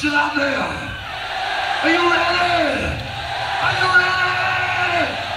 Christian out there? Are you ready? Are you ready?